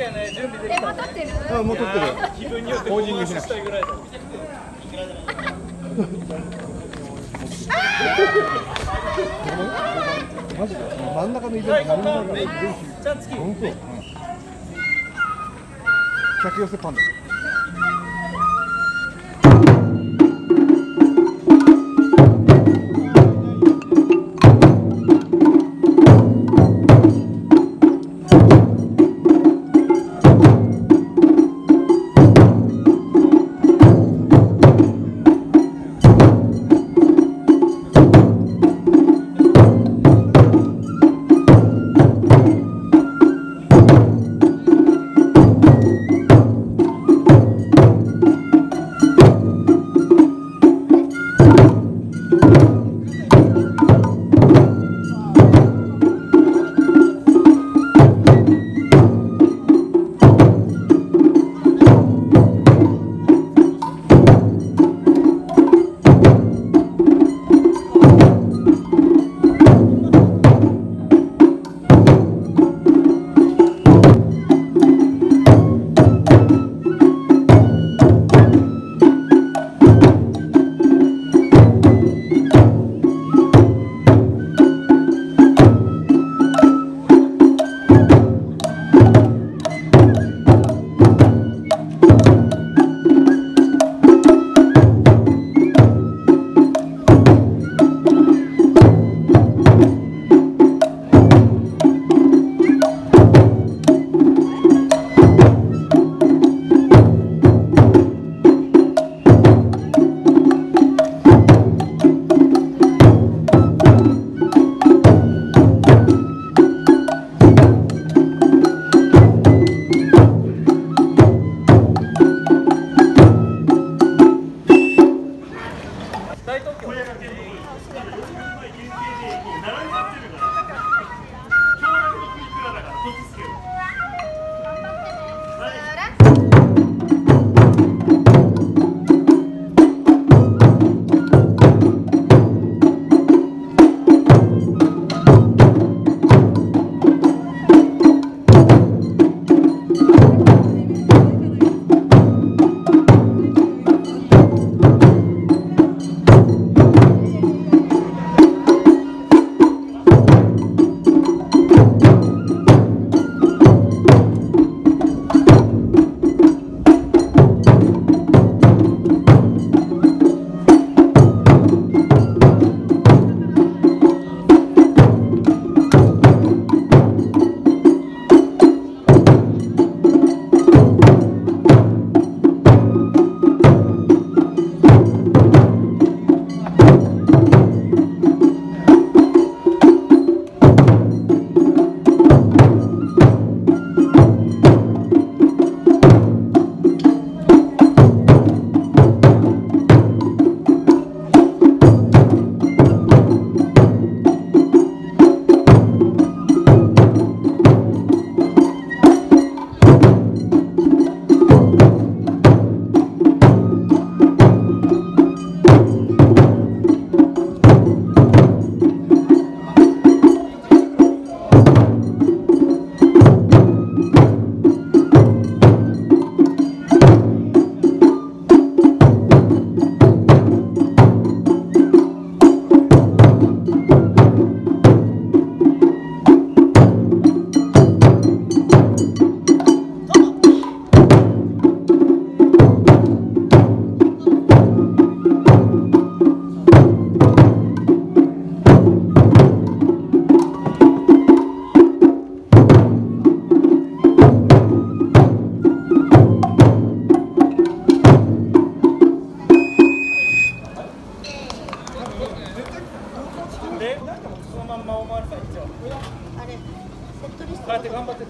ケーね準備できたえ、もう撮ってる。あもう撮ってる。気分によってポージングしたいぐらいだマジで真ん中のイベントはい何もないからはいじゃあ次本当客寄せパンダであれセットリスト。って頑張って